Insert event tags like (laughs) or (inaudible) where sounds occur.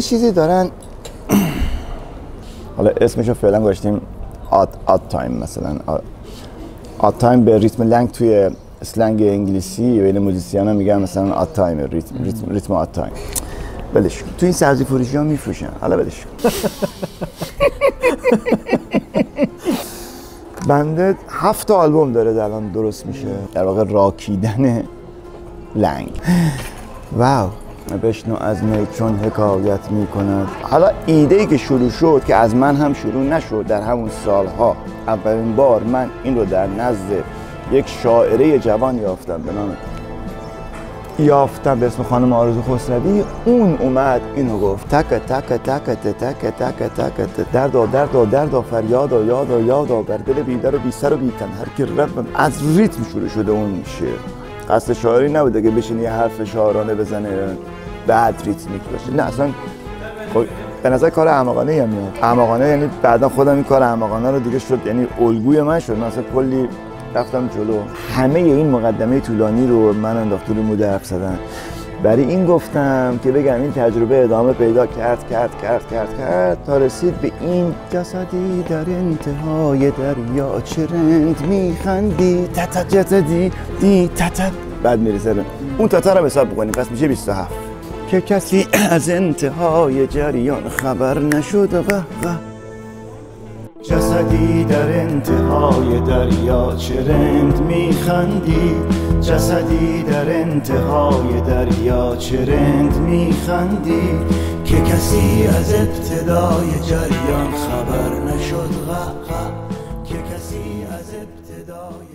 یه چیزی دارن. (clears throat) حالا اسمشو فعلا گذاشتیم آد, آد تایم مثلا. آد تایم به ریتم لنگ توی اسلنگ انگلیسی بین موزیسیان ها میگن مثلا آد تایم ریتم, ریتم, ریتم آد تایم بلش. تو این سبزی فروشی ها میفروشن. حالا بلش. (laughs) بنده هفت تا آلبوم داره در الان درست میشه. در واقع راکیدن لنگ. واو. بشنو از نیترون حکایت می‌کند حالا ایده ای که شروع شد که از من هم شروع نشد در همون سالها اولین بار من این رو در نزد یک شاعره جوان یافتم به نام یافتم به اسم خانم آرزو خسروی. اون اومد اینو گفت تک تک تک تک تک تک تک فریاد و یاد و یاد و بر دل بیدر و بی سر و بی تن. هر کی رفت از ریتم شروع شده اون شعر. قصد شاعری نبوده که بشین یه حرف شاعرانه بزنه بعد ریتمیک باشه نه اصلا خب به نظر کار احمقانه هم میاد. احمقانه یعنی بعدا خودم این کار احمقانه رو دیگه شد یعنی الگوی من شد. مثلا کلی رفتم جلو. همه این مقدمه طولانی رو من انداخت رو مود حرف برای این گفتم که بگم این تجربه ادامه پیدا کرد کرد کرد کرد کرد تا رسید به این جسدی در انتهای دریا چرند میخندی؟ تتا جسدی دی تتا بعد می‌رسه اون تتا رو حساب بکنیم پس میشه 27 که کسی (clears throat) از انتهای جریان خبر نشد. و و. جسدی در انتهای دریا چرند میخندی. جسدی در انتهای دریا چرند میخندی. که کسی از ابتدای جریان خبر نشد غ که کسی از ابتدای